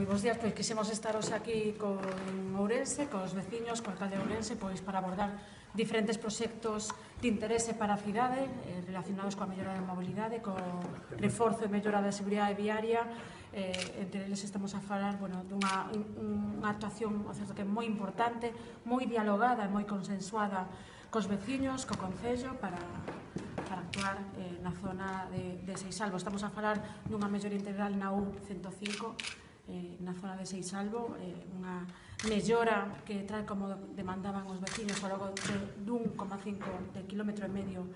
moi bons días, pois quixemos estar hoxe aquí con Ourense, cos veciños, co alcalde de Ourense, pois para abordar diferentes proxectos de interese para a cidade eh, relacionados coa mellora da mobilidade, co reforzo e mellora da seguridade viaria. Eh, entre eles estamos a falar bueno, dunha unha actuación o certo, que é moi importante, moi dialogada e moi consensuada cos veciños, co Concello, para, para actuar eh, na zona de, de Seixalvo. Estamos a falar dunha mellora integral na U105 eh, na zona de Seixalvo, eh, unha mellora que trae como demandaban os veciños ao longo dun 1,5 de kilómetro e medio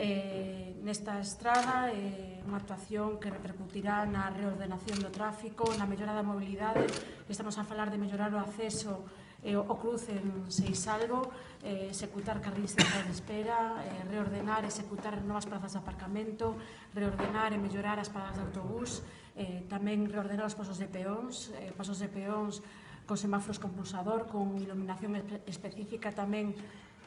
eh, nesta estrada eh, unha actuación que repercutirá na reordenación do tráfico, na mellora da mobilidade, estamos a falar de mellorar o acceso eh, o cruce en Seixalvo, eh, executar carrís de espera, eh, reordenar, executar novas plazas de aparcamento, reordenar e mellorar as paradas de autobús, eh, tamén reordenar os pasos de peóns, eh, pasos de peóns con semáforos con pulsador, con iluminación espe específica tamén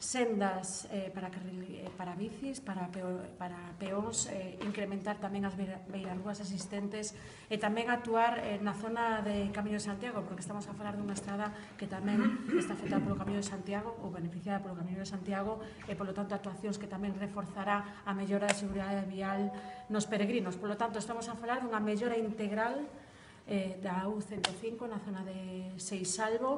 sendas eh, para, carril, eh, para bicis, para, peo, para peóns, eh, incrementar tamén as beirarrúas existentes e tamén actuar eh, na zona de Camiño de Santiago, porque estamos a falar dunha estrada que tamén está afectada polo Camiño de Santiago ou beneficiada polo Camiño de Santiago e, polo tanto, actuacións que tamén reforzará a mellora de seguridade vial nos peregrinos. Polo tanto, estamos a falar dunha mellora integral eh, da U105 na zona de Seisalvo, Salvo,